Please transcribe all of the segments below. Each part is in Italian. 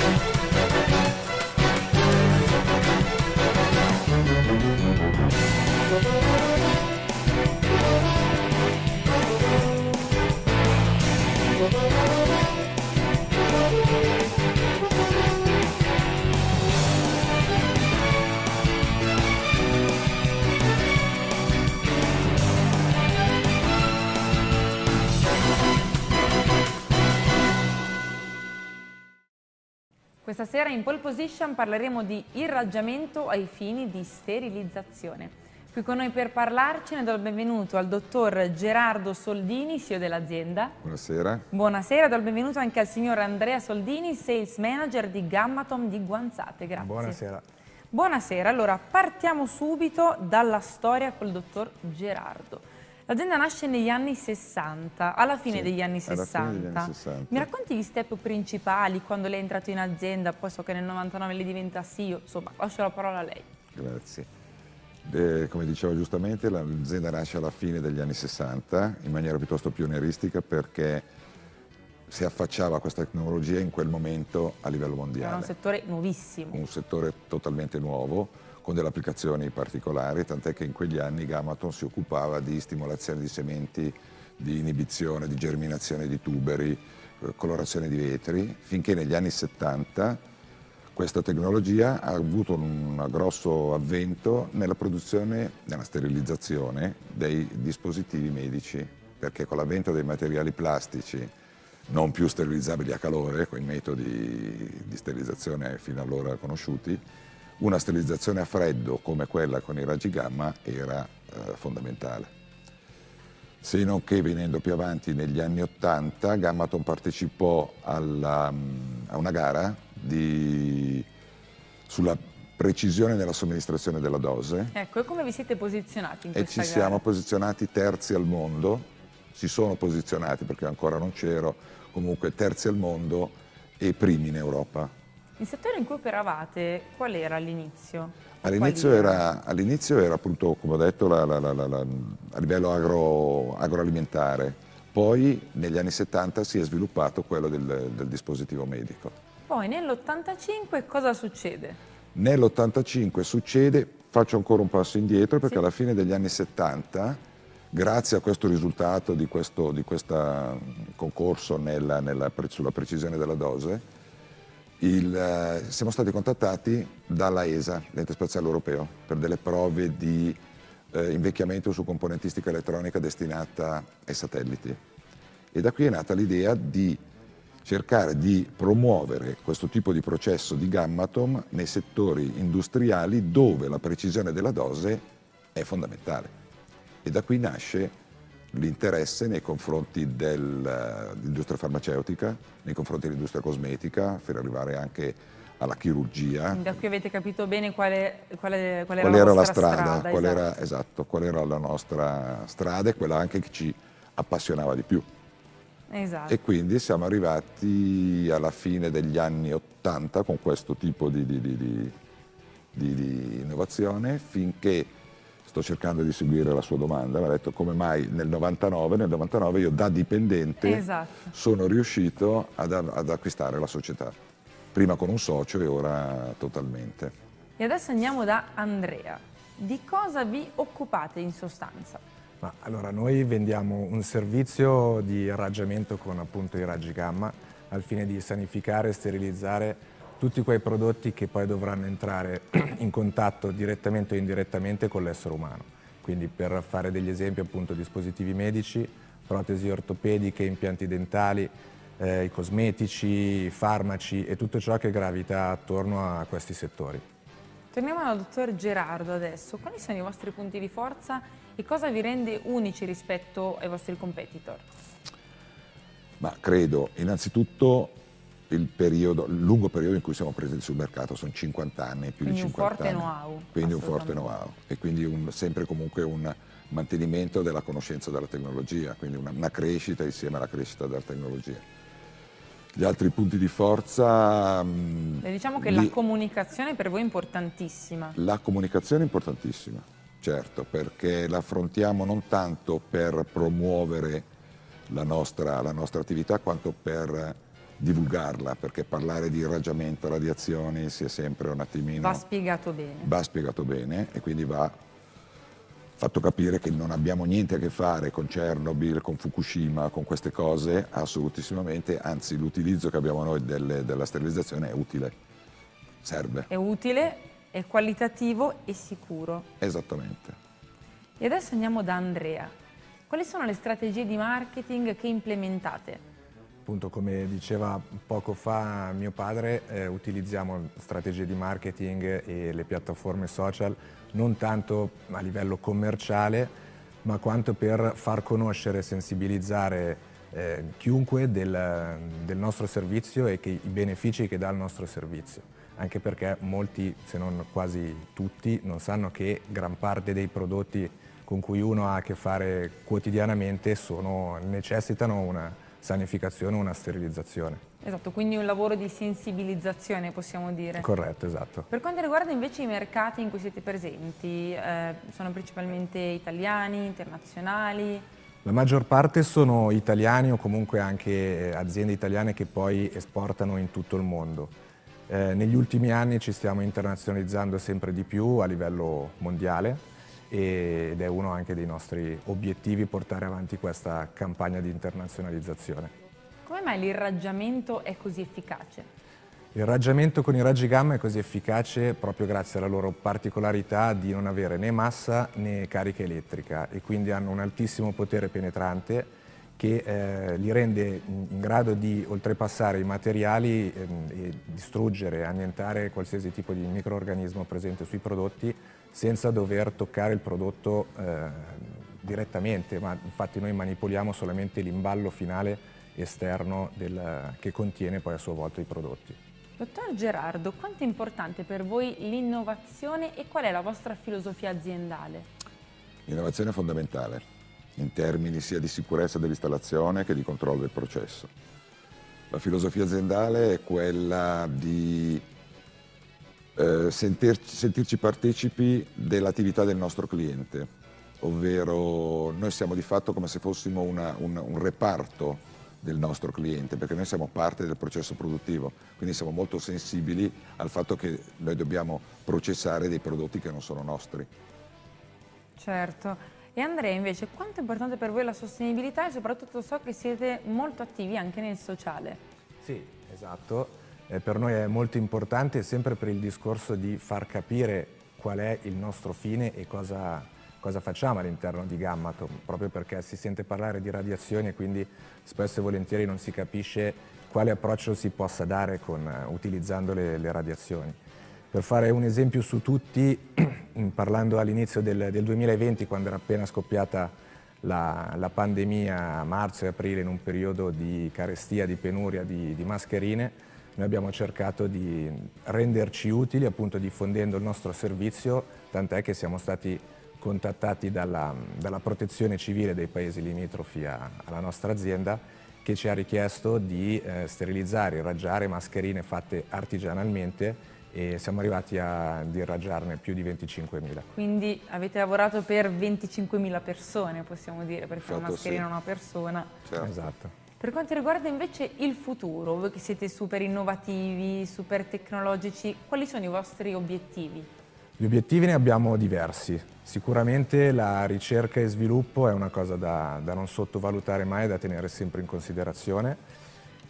Bye. Questa sera in pole position parleremo di irraggiamento ai fini di sterilizzazione. Qui con noi per parlarcene do il benvenuto al dottor Gerardo Soldini, CEO dell'azienda. Buonasera. Buonasera, do il benvenuto anche al signor Andrea Soldini, Sales Manager di Gammatom di Guanzate. Grazie. Buonasera. Buonasera, allora partiamo subito dalla storia col dottor Gerardo. L'azienda nasce negli anni 60, alla fine, Sì, degli, anni alla 60. fine degli anni 60. Mi racconti gli step principali quando lei è entrato in azienda, poi so che nel 99 lei diventa CEO, insomma, lascio la parola a lei. Grazie. Eh, come diceva giustamente, l'azienda nasce alla fine degli anni 60 in maniera piuttosto pionieristica perché si affacciava a questa tecnologia in quel momento a livello Era un mondiale. settore nuovissimo. Un settore totalmente nuovo, con delle applicazioni particolari, tant'è che in quegli anni Gamaton si occupava di stimolazione di sementi, di inibizione, di germinazione di tuberi, eh, colorazione di vetri, finché negli anni 70 questa tecnologia ha avuto un grosso avvento nella produzione, nella sterilizzazione dei dispositivi medici, perché con l'avvento dei materiali plastici non più sterilizzabili a calore, con i metodi di sterilizzazione fino allora conosciuti, una sterilizzazione a freddo come quella con i raggi gamma era eh, fondamentale. Se non che venendo più avanti negli anni Ottanta, Gammaton partecipò alla, mm, a una gara di- sulla precisione nella somministrazione della dose Ecco, e come vi siete posizionati in e questa ci gara? siamo posizionati terzi al mondo, si sono posizionati perché ancora non c'ero, comunque terzi al mondo e primi in Europa. Il settore in cui operavate, qual era all'inizio? All'inizio era, all'inizio era appunto, come ho detto, la- la- la- a livello agro- agroalimentare, poi negli anni 70 si è sviluppato quello del, del dispositivo medico. Poi nell'85 cosa succede? Nell'85 succede, faccio ancora un passo indietro perché Sì. alla fine degli anni 70, grazie a questo risultato di questo di questa concorso nella- nella sulla precisione della dose, il, eh, siamo stati contattati dalla ESA, l'ente spaziale europeo, per delle prove di eh, invecchiamento su componentistica elettronica destinata ai satelliti. E da qui è nata l'idea di cercare di promuovere questo tipo di processo di gammatom nei settori industriali dove la precisione della dose è fondamentale. E da qui nasce l'interesse nei confronti dell'industria farmaceutica, nei confronti dell'industria cosmetica, per arrivare anche alla chirurgia. Da qui avete capito bene quale, quale, qual era, Qual la era la strada, strada, qual, esatto. era, esatto, qual era la nostra strada e quella anche che ci appassionava di più. Esatto. E quindi siamo arrivati alla fine degli anni Ottanta con questo tipo di- di- di- di innovazione finché sto cercando di seguire la sua domanda, mi ha detto come mai nel 99, nel 99 io da dipendente Esatto. sono riuscito ad, ad acquistare la società, prima con un socio e ora totalmente. E adesso andiamo da Andrea. Di cosa vi occupate in sostanza? Ma, allora, noi vendiamo un servizio di irraggiamento con appunto i raggi gamma al fine di sanificare e sterilizzare tutti quei prodotti che poi dovranno entrare in contatto direttamente o indirettamente con l'essere umano. Quindi per fare degli esempi appunto dispositivi medici, protesi ortopediche, impianti dentali, eh, i cosmetici, i farmaci e tutto ciò che gravita attorno a questi settori. Torniamo al dottor Gerardo adesso. Quali sono i vostri punti di forza e cosa vi rende unici rispetto ai vostri competitor? Ma credo innanzitutto il, periodo, il lungo periodo in cui siamo presenti sul mercato, sono 50 anni, più Quindi di un 50 forte anni. know-how, Quindi un forte know-how e quindi un- sempre comunque un mantenimento della conoscenza della tecnologia, quindi una, una crescita insieme alla crescita della tecnologia. Gli altri punti di forza... mh, E diciamo che lì- la comunicazione per voi è importantissima. la comunicazione è importantissima, certo, perché la affrontiamo non tanto per promuovere la nostra, la nostra attività quanto per divulgarla, perché parlare di irraggiamento, radiazioni sia sempre un attimino... Va spiegato bene. Va spiegato bene e quindi va fatto capire che non abbiamo niente a che fare con Chernobyl, con Fukushima, con queste cose, assolutissimamente, anzi l'utilizzo che abbiamo noi delle, della sterilizzazione è utile, serve. È utile, è qualitativo e sicuro. Esattamente. E adesso andiamo da Andrea. Quali sono le strategie di marketing che implementate? Appunto, come diceva poco fa mio padre, eh, utilizziamo strategie di marketing e le piattaforme social non tanto a livello commerciale, ma quanto per far conoscere e sensibilizzare eh, chiunque del, del, nostro servizio e che, i benefici che dà il nostro servizio. Anche perché molti, se non quasi tutti, non sanno che gran parte dei prodotti con cui uno ha a che fare quotidianamente sono, necessitano una sanificazione o una sterilizzazione. Esatto, quindi un lavoro di sensibilizzazione possiamo dire. Corretto, esatto. Per quanto riguarda invece i mercati in cui siete presenti, eh, sono principalmente italiani, internazionali? La maggior parte sono italiani o comunque anche aziende italiane che poi esportano in tutto il mondo. Eh, negli ultimi anni ci stiamo internazionalizzando sempre di più a livello mondiale ed è uno anche dei nostri obiettivi portare avanti questa campagna di internazionalizzazione. Come mai l'irraggiamento è così efficace? Il raggiamento con i raggi gamma è così efficace proprio grazie alla loro particolarità di non avere né massa né carica elettrica e quindi hanno un altissimo potere penetrante che eh, li rende in grado di oltrepassare i materiali ehm, e distruggere, annientare qualsiasi tipo di microorganismo presente sui prodotti senza dover toccare il prodotto eh, direttamente, ma infatti noi manipoliamo solamente l'imballo finale esterno del, che contiene poi a sua volta i prodotti. Dottor Gerardo, quanto è importante per voi l'innovazione e qual è la vostra filosofia aziendale? L'innovazione è fondamentale, in termini sia di sicurezza dell'installazione che di controllo del processo. La filosofia aziendale è quella di eh, sentirci, sentirci partecipi dell'attività del nostro cliente, ovvero noi siamo di fatto come se fossimo una, un, un reparto del nostro cliente, perché noi siamo parte del processo produttivo, quindi siamo molto sensibili al fatto che noi dobbiamo processare dei prodotti che non sono nostri. Certo. E Andrea invece, quanto è importante per voi la sostenibilità e soprattutto so che siete molto attivi anche nel sociale? Sì, esatto eh, per noi è molto importante sempre per il discorso di far capire qual è il nostro fine e cosa, cosa facciamo all'interno di Gammaton, proprio perché si sente parlare di radiazioni e quindi spesso e volentieri non si capisce quale approccio si possa dare con, uh, utilizzando le, le, radiazioni. Per fare un esempio su tutti, parlando all'inizio del, del, 2020, quando era appena scoppiata la, la, pandemia a marzo e aprile in un periodo di carestia, di penuria di, di mascherine, noi abbiamo cercato di renderci utili appunto diffondendo il nostro servizio, tant'è che siamo stati contattati dalla, dalla, protezione civile dei paesi limitrofi a, alla nostra azienda che ci ha richiesto di eh, sterilizzare, irraggiare mascherine fatte artigianalmente e siamo arrivati a irraggiarne più di 25.000. Quindi avete lavorato per 25.000 persone, possiamo dire, perché certo, una mascherina sì. una persona. Certo. Esatto. Per quanto riguarda invece il futuro, voi che siete super innovativi, super tecnologici, quali sono i vostri obiettivi? Gli obiettivi ne abbiamo diversi. Sicuramente la ricerca e sviluppo è una cosa da, da non sottovalutare mai, da tenere sempre in considerazione.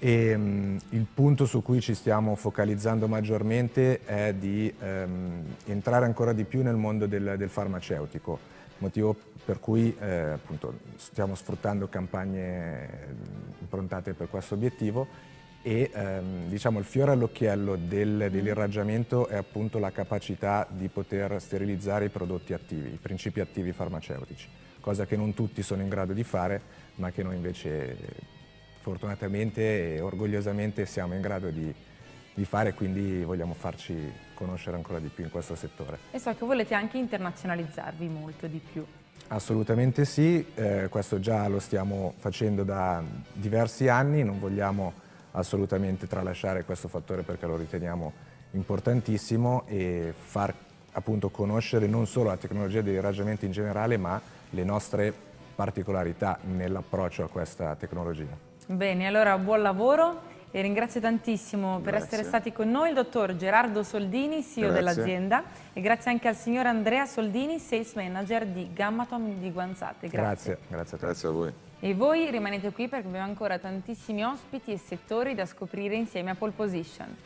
E, um, il punto su cui ci stiamo focalizzando maggiormente è di um, entrare ancora di più nel mondo del, del farmaceutico motivo per cui eh, appunto, stiamo sfruttando campagne improntate per questo obiettivo e ehm, diciamo, il fiore all'occhiello del, dell'irraggiamento è appunto la capacità di poter sterilizzare i prodotti attivi, i principi attivi farmaceutici, cosa che non tutti sono in grado di fare, ma che noi invece fortunatamente e orgogliosamente siamo in grado di, di fare, quindi vogliamo farci conoscere ancora di più in questo settore. E so che volete anche internazionalizzarvi molto di più. Assolutamente sì, eh, questo già lo stiamo facendo da diversi anni, non vogliamo assolutamente tralasciare questo fattore perché lo riteniamo importantissimo e far appunto conoscere non solo la tecnologia dei raggiamenti in generale ma le nostre particolarità nell'approccio a questa tecnologia. Bene, allora buon lavoro E ringrazio tantissimo per Grazie. essere stati con noi il dottor Gerardo Soldini, CEO Grazie. dell'azienda e grazie anche al signor Andrea Soldini, Sales Manager di Gammatom di Guanzate. Grazie, grazie a. Grazie a voi. E voi rimanete qui perché abbiamo ancora tantissimi ospiti e settori da scoprire insieme a Pole Position.